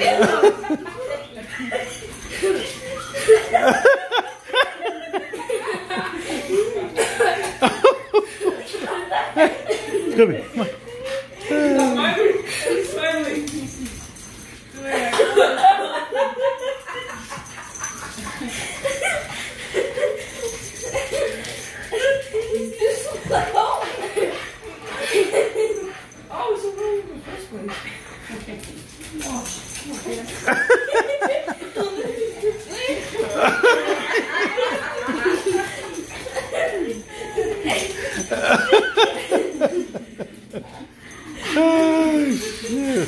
Yeah. Come here. Come on. oh, it's a really good first one. yeah.